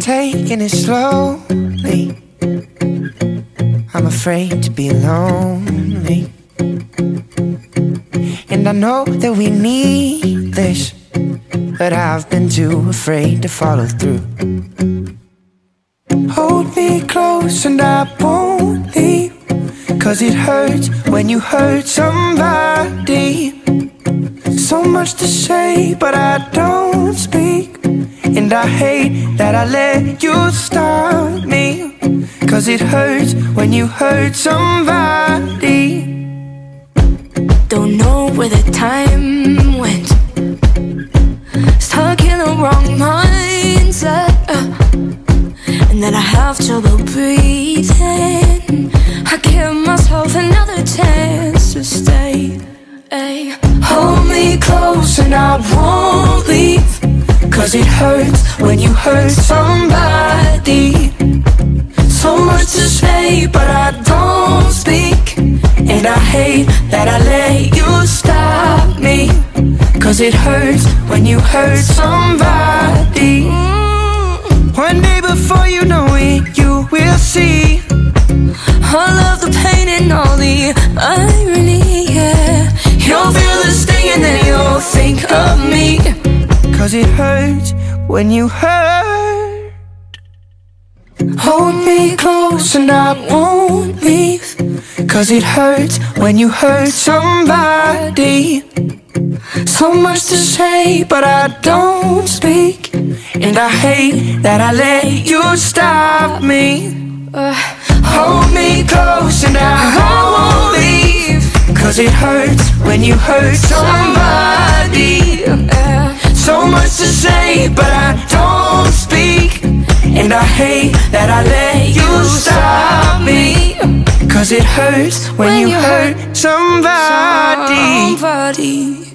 taking it slowly. I'm afraid to be lonely. And I know that we need this, but I've been too afraid to follow through. Hold me close and I won't leave. Cause it hurts when you hurt somebody. So much to say, but I don't speak. And I hate that I let you stop me. Cause it hurts when you hurt somebody. Don't know where the time went. Stuck in the wrong mindset. and then I have trouble breathing. I give myself another chance to stay. Ay. Hold me close and I won't leave. Cause it hurts when you hurt somebody. So much to say, but I don't speak. And I hate that I let you stop me. Cause it hurts when you hurt somebody. One day before you know it, you will see. I love the pain and all the irony. Yeah. You'll feel the sting and then you'll think of me. Cause it hurts when you hurt. Hold me close and I won't leave. Cause it hurts when you hurt somebody. So much to say, but I don't speak. And I hate that I let you stop me. Uh, Hold me close and I won't leave Cause it hurts when you hurt somebody say but I don't speak. And I hate that I let you stop me. Cause it hurts when you hurt somebody. Somebody.